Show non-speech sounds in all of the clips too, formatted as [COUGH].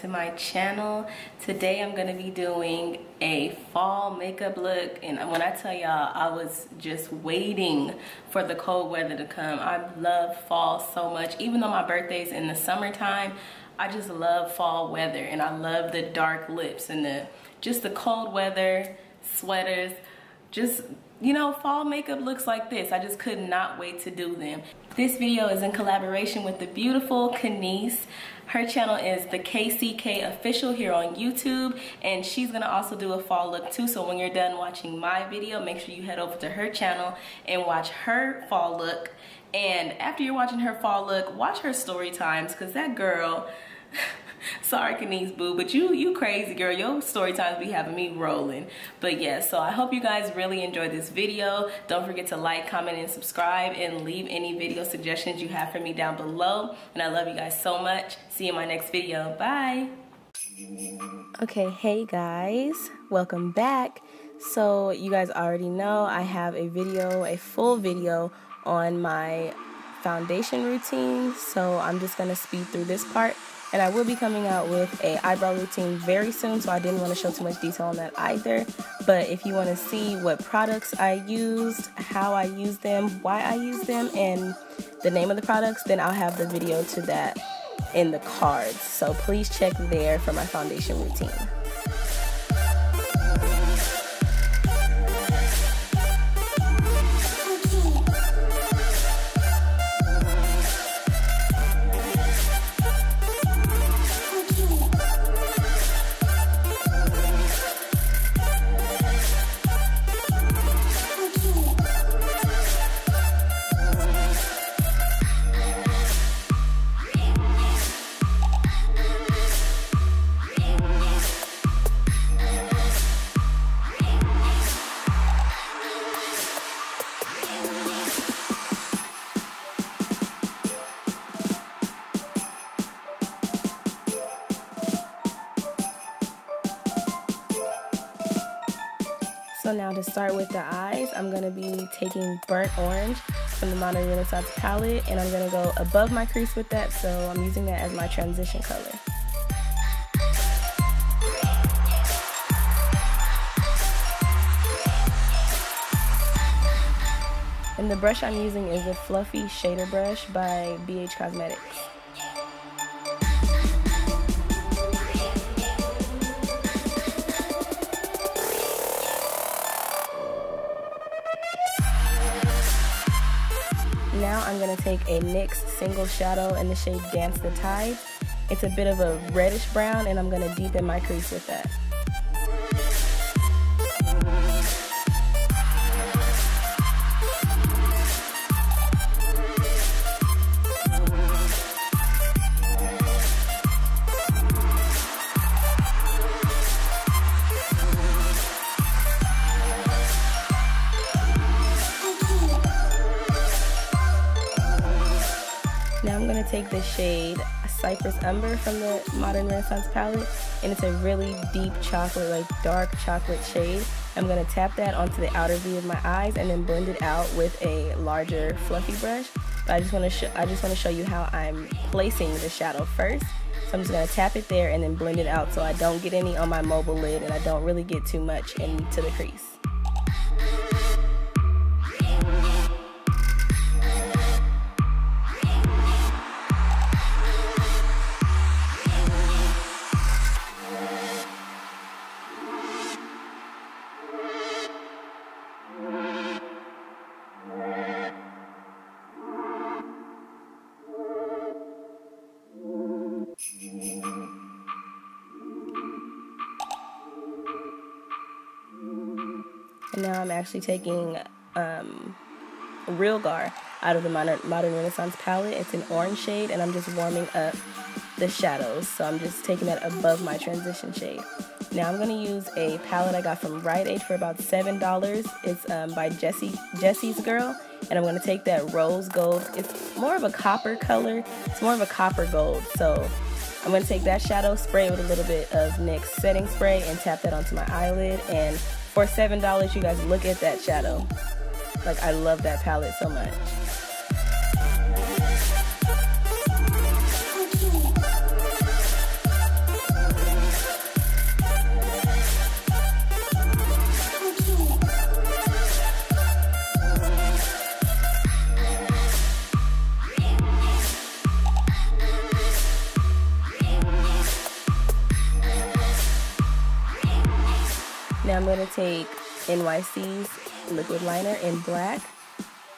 To my channel. Today i'm to be doing a fall makeup look. And when i tell y'all i was just waiting for the cold weather to come. I love fall so much. Even though my birthday's in the summertime i just love fall weather. And i love the dark lips and the just the cold weather sweaters just you know fall makeup looks like this i just could not wait to do them this video is in collaboration with the beautiful Kanise her channel is the KCK official here on YouTube and she's gonna also do a fall look too. So when you're done watching my video, make sure you head over to her channel and watch her fall look. And after you're watching her fall look, watch her story times because that girl, [LAUGHS] [LAUGHS] Sorry, Kanise Boo, but you you crazy girl. Your story times be having me rolling. But yeah, so I hope you guys really enjoyed this video. Don't forget to like, comment, and subscribe, and leave any video suggestions you have for me down below. And I love you guys so much. See you in my next video. Bye. Okay, hey guys, welcome back. So you guys already know I have a video, a full video on my foundation routine. So I'm just gonna speed through this part and I will be coming out with a eyebrow routine very soon so I didn't want to show too much detail on that either. But if you want to see what products I used how I use them why I use them and the name of the products then I'll have the video to that in the cards. So please check there for my foundation routine So now to start with the eyes, I'm going to be taking Burnt Orange from the Modern Renaissance palette and I'm going to go above my crease with that so I'm using that as my transition color. And the brush I'm using is a Fluffy Shader Brush by BH Cosmetics. Going to take a NYX single shadow in the shade Dance the Tide. It's a bit of a reddish brown and I'm going to deepen my crease with that. Take the shade Cyprus Umber from the Modern Renaissance palette, and it's a really deep chocolate, like dark chocolate shade. I'm going to tap that onto the outer V of my eyes and then blend it out with a larger fluffy brush. But I just want to I just want to show you how I'm placing the shadow first. So I'm just going to tap it there and then blend it out so I don't get any on my mobile lid and I don't really get too much into the crease. Now I'm actually taking um, Realgar out of the Modern, Modern Renaissance palette. It's an orange shade, and I'm just warming up the shadows. So I'm just taking that above my transition shade. Now I'm going to use a palette I got from Rite Aid for about $7. It's um, by Jessie Jessie's Girl. And I'm going to take that rose gold. It's more of a copper color. It's more of a copper gold. So I'm going to take that shadow, spray it with a little bit of NYX setting spray, and tap that onto my eyelid. And for $7, you guys look at that shadow. Like, I love that palette so much. Now I'm going to take NYC's liquid liner in black.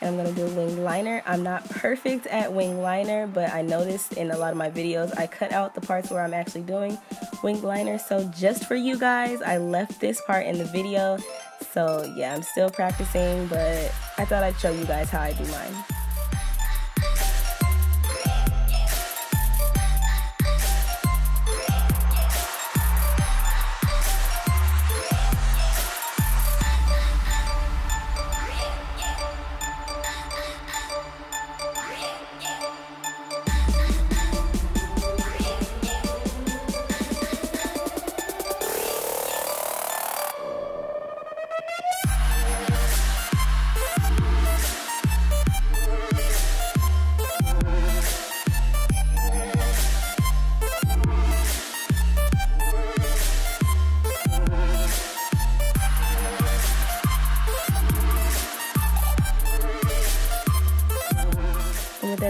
And I'm going to do wing liner. I'm not perfect at wing liner, but I noticed in a lot of my videos, I cut out the parts where I'm actually doing wing liner. So just for you guys, I left this part in the video. So yeah, I'm still practicing, but I thought I'd show you guys how I do mine.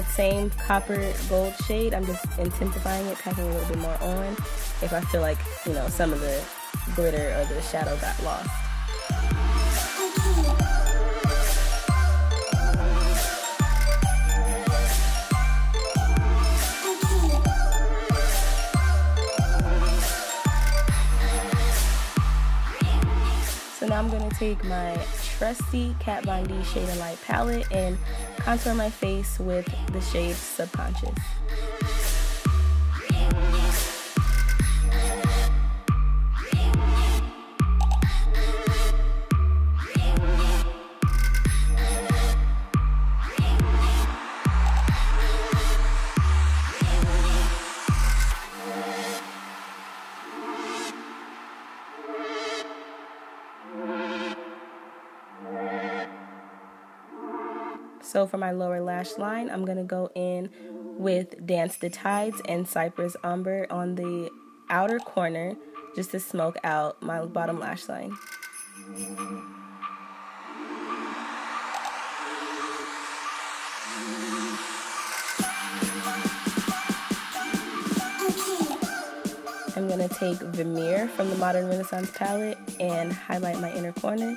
That same copper gold shade, I'm just intensifying it, packing a little bit more on if I feel like, you know, some of the glitter or the shadow got lost. Take my trusty Kat Von D Shade and Light palette and contour my face with the shade Subconscious. So for my lower lash line, I'm going to go in with Dance the Tides and Cyprus Umber on the outer corner just to smoke out my bottom lash line. I'm going to take Vermeer from the Modern Renaissance palette and highlight my inner corner.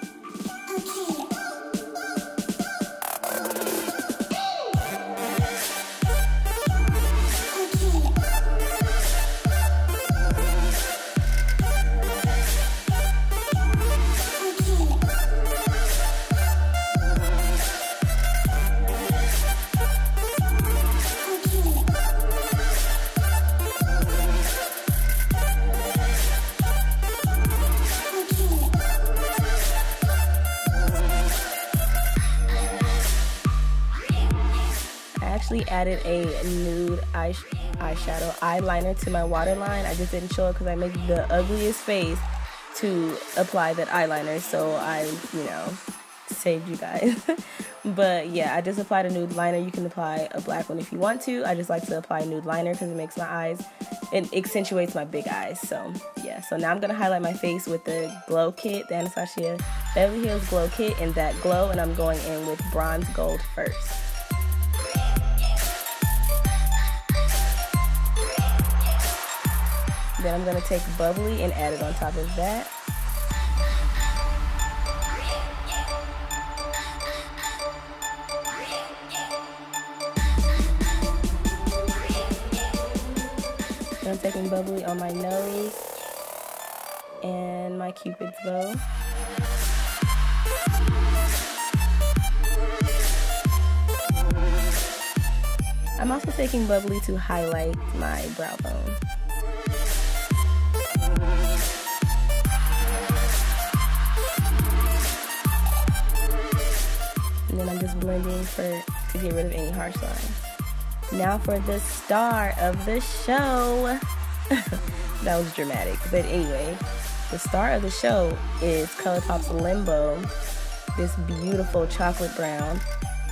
Added a nude eye eyeshadow eyeliner to my waterline. I just didn't show it because I make the ugliest face to apply that eyeliner. So I, you know, saved you guys. [LAUGHS] but yeah, I just applied a nude liner. You can apply a black one if you want to. I just like to apply nude liner because it makes my eyes, it accentuates my big eyes. So yeah, so now I'm going to highlight my face with the Glow Kit, the Anastasia Beverly Hills Glow Kit and that glow. And I'm going in with bronze gold first. Then I'm gonna take bubbly and add it on top of that. I'm taking bubbly on my nose and my cupid's bow. I'm also taking bubbly to highlight my brow bone. Then I'm just blending for to get rid of any harsh lines. Now for the star of the show. [LAUGHS] that was dramatic. But anyway, the star of the show is ColourPop's Limbo. This beautiful chocolate brown.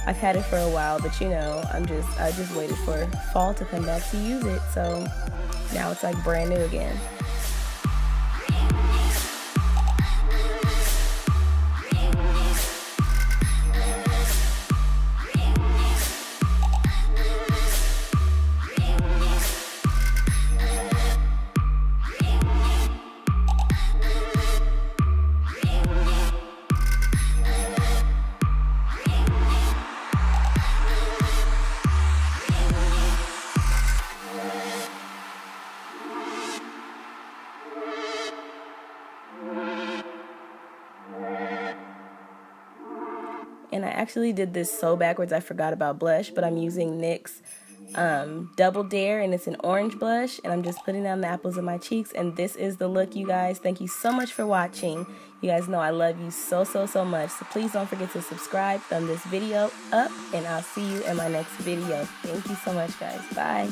I've had it for a while, but you know, I'm just I just waited for fall to come back to use it. So now it's like brand new again. Actually did this so backwards I forgot about blush, but I'm using NYX um, Double Dare and it's an orange blush and I'm just putting down the apples of my cheeks and this is the look you guys. Thank you so much for watching. You guys know I love you so so so much. So please don't forget to subscribe, thumb this video up and I'll see you in my next video. Thank you so much guys. Bye.